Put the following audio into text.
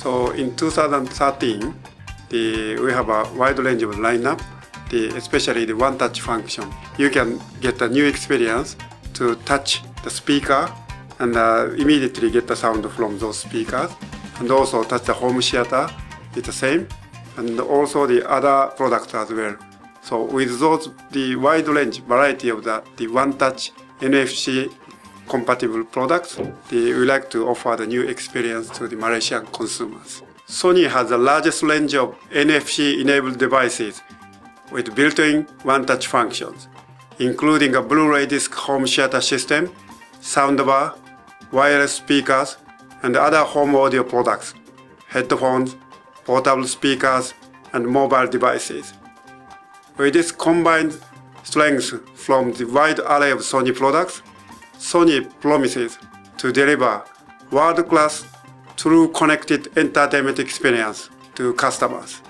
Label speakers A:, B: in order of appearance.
A: So in 2013, the, we have a wide range of lineup, the, especially the one-touch function. You can get a new experience to touch the speaker and uh, immediately get the sound from those speakers. And also touch the home theater, it's the same. And also the other products as well. So with those, the wide range variety of the, the one-touch NFC compatible products, we like to offer the new experience to the Malaysian consumers. Sony has the largest range of NFC-enabled devices with built-in one-touch functions, including a Blu-ray disc home theater system, soundbar, wireless speakers, and other home audio products, headphones, portable speakers, and mobile devices. With this combined strength from the wide array of Sony products, Sony promises to deliver world-class true connected entertainment experience to customers.